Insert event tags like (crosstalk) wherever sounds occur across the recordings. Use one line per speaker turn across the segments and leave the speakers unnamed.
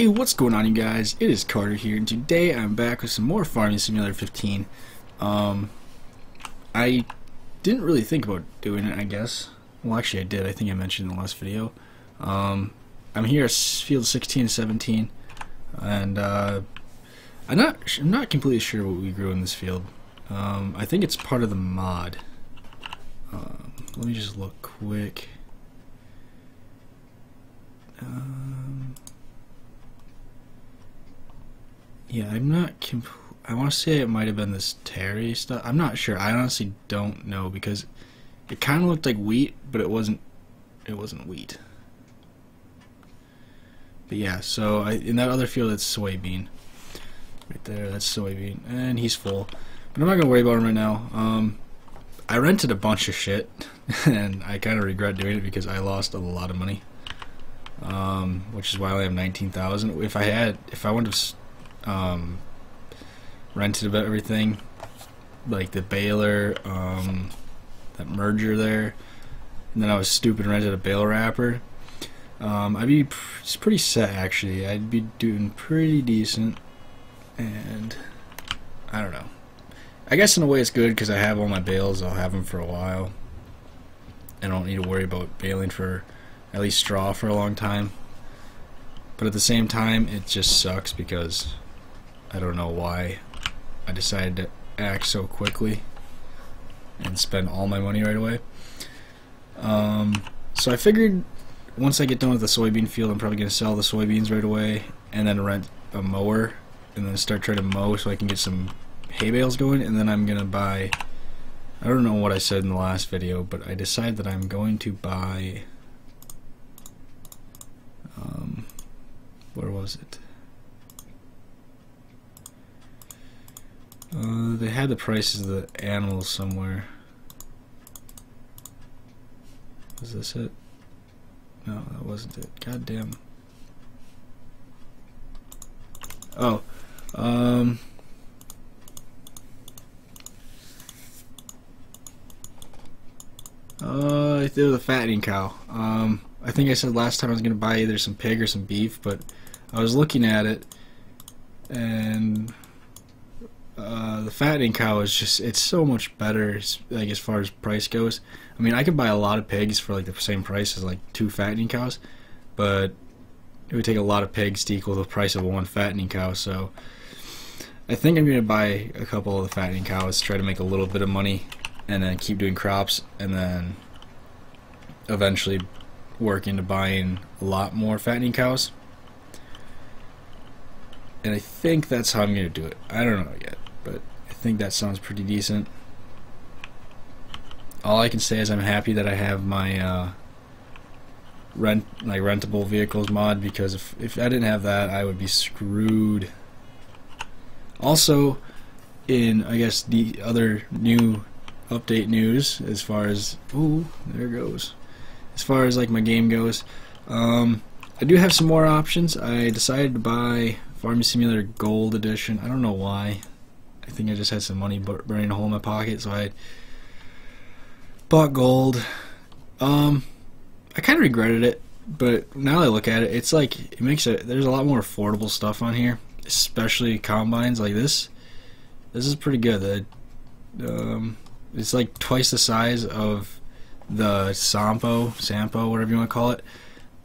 Hey, what's going on you guys? It is Carter here, and today I'm back with some more Farming Simulator 15. Um, I didn't really think about doing it, I guess. Well, actually I did. I think I mentioned in the last video. Um, I'm here at field 16 and 17, and uh, I'm not I'm not completely sure what we grew in this field. Um, I think it's part of the mod. Um, let me just look quick. Um, yeah, I'm not. I want to say it might have been this Terry stuff. I'm not sure. I honestly don't know because it kind of looked like wheat, but it wasn't. It wasn't wheat. But yeah, so I, in that other field, it's soybean. Right there, that's soybean, and he's full. But I'm not gonna worry about him right now. Um, I rented a bunch of shit, (laughs) and I kind of regret doing it because I lost a lot of money. Um, which is why I only have 19,000. If I had, if I would have um, rented about everything, like the baler, um, that merger there, and then I was stupid and rented a bale wrapper. Um, I'd be it's pretty set actually. I'd be doing pretty decent, and I don't know. I guess in a way it's good because I have all my bales. I'll have them for a while. I don't need to worry about baling for at least straw for a long time. But at the same time, it just sucks because I don't know why I decided to act so quickly and spend all my money right away. Um, so I figured once I get done with the soybean field, I'm probably going to sell the soybeans right away and then rent a mower and then start trying to mow so I can get some hay bales going and then I'm going to buy I don't know what I said in the last video, but I decided that I'm going to buy um, where was it? Uh, they had the prices of the animals somewhere. Was this it? No, that wasn't it. God damn. Oh, um. Uh, they're the fattening cow. Um, I think I said last time I was going to buy either some pig or some beef, but I was looking at it, and uh, the fattening cow is just it's so much better like as far as price goes. I mean I could buy a lot of pigs for like the same price as like two fattening cows but it would take a lot of pigs to equal the price of one fattening cow so I think I'm gonna buy a couple of the fattening cows try to make a little bit of money and then keep doing crops and then eventually work into buying a lot more fattening cows. And I think that's how I'm gonna do it. I don't know yet but I think that sounds pretty decent. All I can say is I'm happy that I have my uh, rent like rentable vehicles mod because if if I didn't have that I would be screwed. Also, in I guess the other new update news as far as ooh there goes as far as like my game goes um, I do have some more options I decided to buy Farming Simulator Gold Edition I don't know why I think I just had some money burning a hole in my pocket, so I bought gold. Um, I kind of regretted it, but now I look at it, it's like it makes it. There's a lot more affordable stuff on here, especially combines like this. This is pretty good. Um, it's like twice the size of the Sampo, Sampo, whatever you want to call it,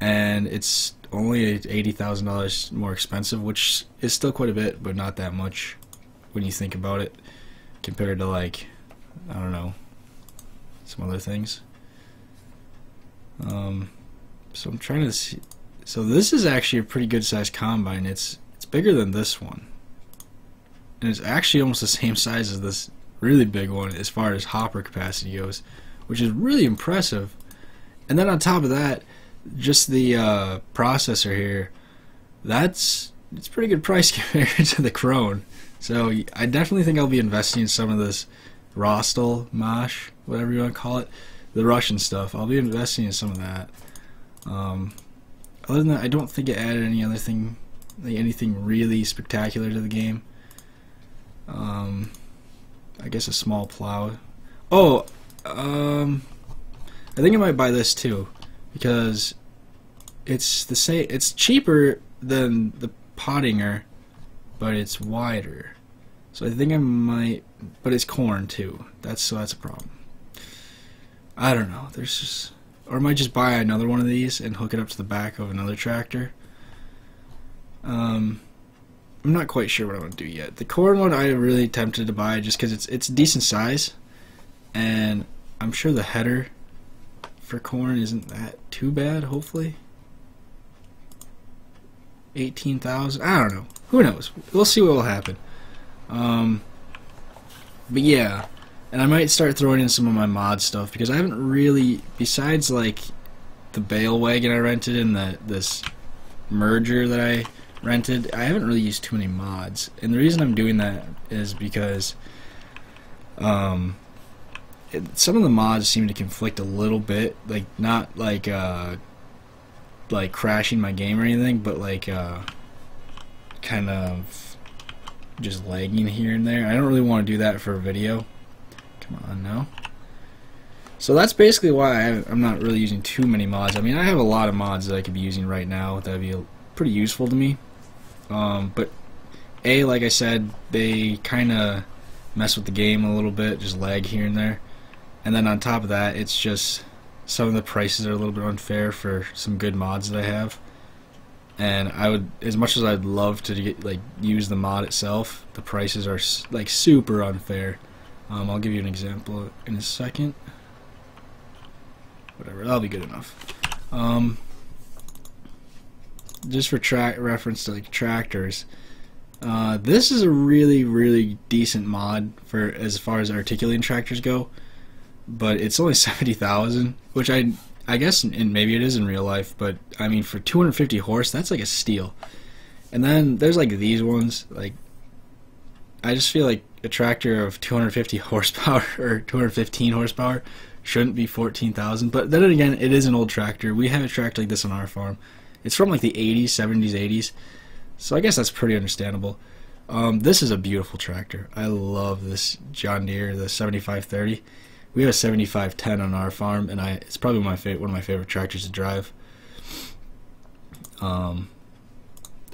and it's only eighty thousand dollars more expensive, which is still quite a bit, but not that much when you think about it compared to like I don't know some other things. Um, so I'm trying to see. So this is actually a pretty good sized combine. It's it's bigger than this one, and it's actually almost the (laughs) same size as this really big one as far as hopper capacity goes, which is really impressive. And then on top of that, just the uh, processor here, that's it's pretty good price (laughs) compared to the Krone. So I definitely think I'll be investing in some of this Rostel, Mash, whatever you want to call it, the Russian stuff. I'll be investing in some of that. Um, other than that, I don't think it added any other thing, like anything really spectacular to the game. Um, I guess a small plow. Oh, um, I think I might buy this too because it's the same. It's cheaper than the Pottinger, but it's wider. So I think I might, but it's corn too. That's so that's a problem. I don't know. There's just, or I might just buy another one of these and hook it up to the back of another tractor. Um, I'm not quite sure what I want to do yet. The corn one I'm really tempted to buy just because it's it's decent size, and I'm sure the header for corn isn't that too bad. Hopefully, eighteen thousand. I don't know. Who knows? We'll see what will happen. Um, but yeah, and I might start throwing in some of my mod stuff because I haven't really, besides like the bale wagon I rented and the this merger that I rented, I haven't really used too many mods. And the reason I'm doing that is because um, some of the mods seem to conflict a little bit. Like, not like, uh, like crashing my game or anything, but like, uh, kind of just lagging here and there. I don't really want to do that for a video. Come on now. So that's basically why I, am not really using too many mods. I mean, I have a lot of mods that I could be using right now that would be pretty useful to me. Um, but a, like I said, they kind of mess with the game a little bit, just lag here and there. And then on top of that, it's just some of the prices are a little bit unfair for some good mods that I have. And I would, as much as I'd love to get, like use the mod itself, the prices are like super unfair. Um, I'll give you an example in a second. Whatever, that'll be good enough. Um, just for track reference to like tractors. Uh, this is a really really decent mod for as far as articulating tractors go, but it's only (laughs) seventy thousand, which I I guess and maybe it is in real life, but I mean for 250 horse that's like a steal. And then there's like these ones like I just feel like a tractor of 250 (laughs) horsepower or 215 horsepower shouldn't be 14,000. But then again, it is an old tractor. We have a tractor like this on our farm. It's from like the 80s, 70s, 80s. So I guess that's pretty understandable. Um, this is a beautiful tractor. I love this John Deere, the 7530. We have a 7510 on our farm, and I it's probably my favorite, one of my favorite tractors to drive. Um,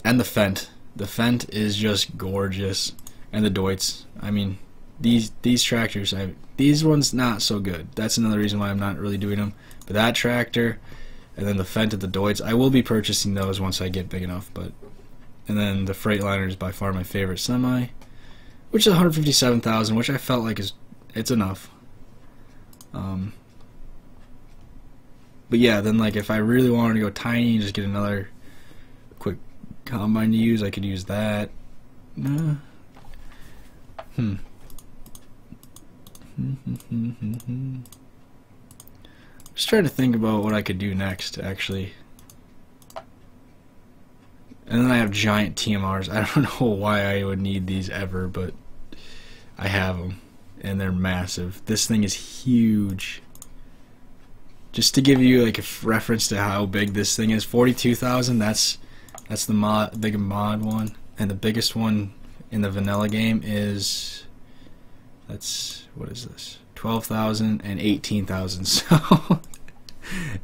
and the Fendt. The Fendt is just gorgeous, and the Deutz. I mean, these these tractors, I these ones not so good. That's another reason why I'm not really doing them. But that tractor, and then the Fendt at the Deutz. I will be purchasing those once I get big enough, but and then the Freightliner is by far my favorite semi, which is 157,000, which I felt like is it's enough. Um, but yeah, then like if I really wanted to go tiny and just get another quick combine to use, I could use that. Nah. Hmm. (laughs) Just trying to think about what I could do next, actually. And then I have giant TMRs. (laughs) I don't know why I would need these ever, but I have them. And they're massive. This thing is huge. Just to give you like a reference to how big this thing is, 42,000, that's that's the mod, big mod one. And the biggest one in the vanilla game is, that's, what is this? 12,000 and 18,000. (laughs) So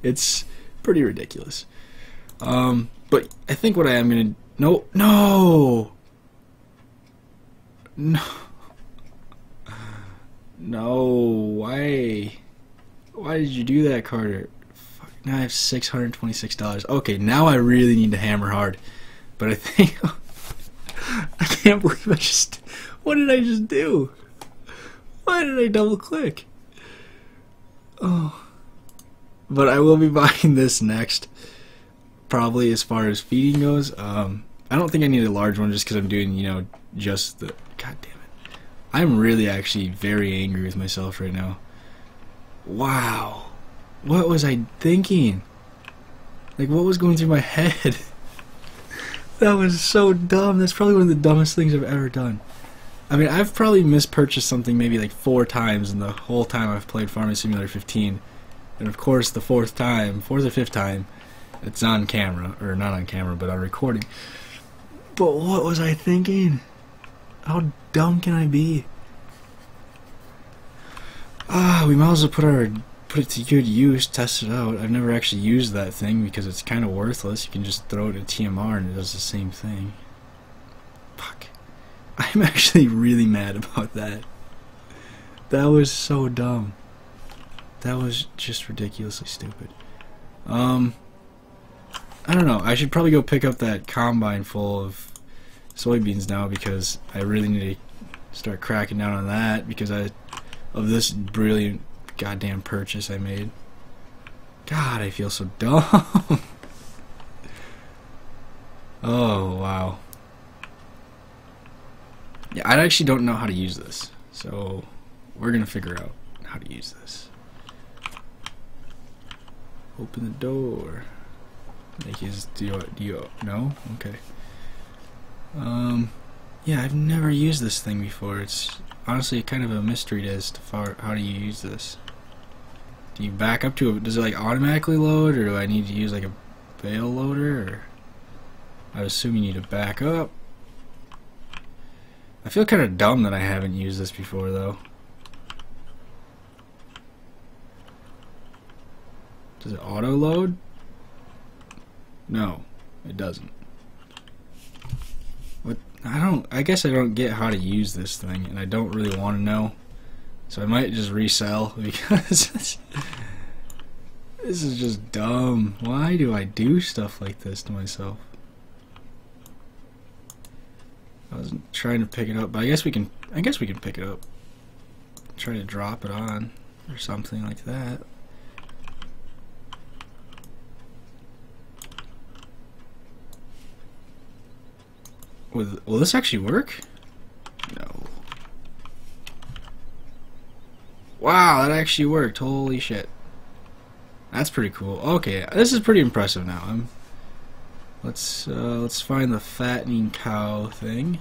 it's pretty ridiculous. Um, but I think what I am gonna no no no no way. why did you do that, Carter? Fuck, now I have six hundred twenty-six dollars. Okay, now I really need to hammer hard. But I think (laughs) I can't believe I just what did I just do? Why did I double click? Oh but I will be (laughs) buying this next. Probably as far as feeding goes. Um, I don't think I need a large one just because I'm doing, you know, just the. God damn it. I'm really actually very angry with myself right now. Wow. What was I thinking? Like, what was going through my (laughs) head? that was so dumb. That's probably one of the dumbest things I've ever done. I mean, I've probably mispurchased something maybe like four times in the whole time I've played Farming Simulator 15. And of course, the fourth time, fourth or fifth time, it's on camera, or not on camera, but on recording. But what was I thinking? How dumb can I be? Ah, we might as well put our put it to good use, test it out. I've never actually used that thing because it's kind of worthless. You can just throw it at TMR and it does the same thing. Fuck. (laughs) I'm actually really mad about that. That was so dumb. That was just ridiculously stupid. Um, I don't know. I should probably go pick up that combine full of soybeans now because I really need to start cracking down on that because I of this brilliant goddamn purchase I made. God, I feel so dumb. (laughs) oh, wow. Yeah, I actually don't know how to use this. So, we're going to figure out how to use this. Open the door. Make his do do you no? Okay. Um yeah, I've never used this thing before. It's honestly kind of a mystery as to far how do you use this. Do you back up to it? Does it like automatically load, or do I need to use like a bale loader? Or I assume you need to back up. I feel kind of dumb that I haven't used this before, though. Does it auto load? No, it doesn't. I don't. I guess I don't get how to use this thing, and I don't really want to know. So I might just resell (laughs) because this is just dumb. Why do I do stuff like this to myself? I was trying to pick it up, but I guess we can. I guess we can pick it up. Try to drop it on or something like that. Will, this actually work? No. Wow, that actually worked. Holy shit. That's pretty cool. Okay, this is pretty impressive now. I'm, let's uh, let's find the fattening cow thing,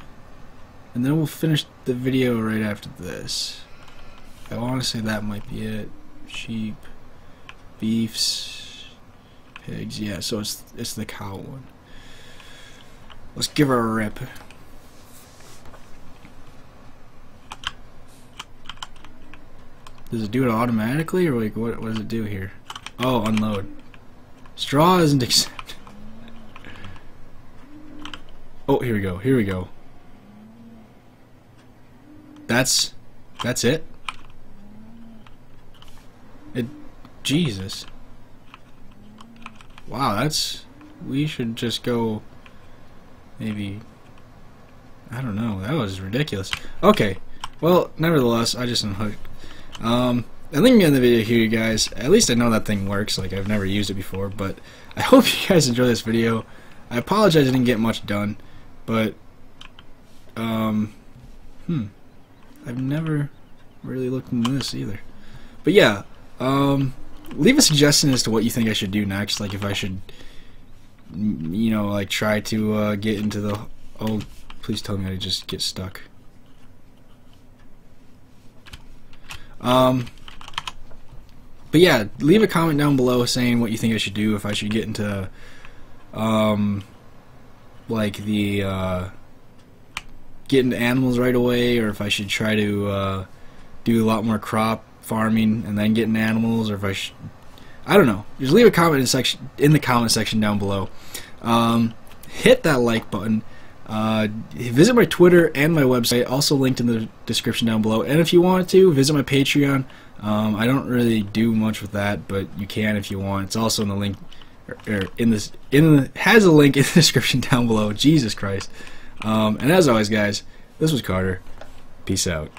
and then we'll finish the video right after this. I want to say that might be it. Sheep, beefs, pigs. Yeah, so it's it's the cow one. Let's give her a rip. Does it do it automatically, or like what? What does it do here? Oh, unload. Straw isn't (laughs) accepted. Oh, here we go. Here we go. That's that's it. It Jesus. Wow, that's we should just go maybe I don't know. That was ridiculous. Okay. Well, nevertheless, I just unhooked. Um, I think I'm getting the video here, you guys. At least I know that thing works. Like, I've never used it before. But I (laughs) hope you guys enjoy this video. I apologize I didn't get much done. But, um, hmm. I've never really looked into this either. But yeah, um, leave a suggestion as to what you think I should do next. Like, if I should you know, like try to uh, get into the. Oh, please tell me I just get stuck. Um, but yeah, leave a comment down below saying what you think I should do. If I should get into, um, like the uh, get into animals right away, or if I should try to uh, do a lot more crop farming and then get into animals, or if I should I don't know. Just leave a comment in section in the comment section down below. Um, hit that like button. Uh, visit my Twitter and my website, also linked in the description down below. And if you want to, visit my Patreon. Um, I don't really do much with that, but you can if you want. It's also in the link, or, er, er, in this, in the has a link in the (laughs) description down below. Jesus Christ! Um, and as always, guys, this was Carter. Peace out.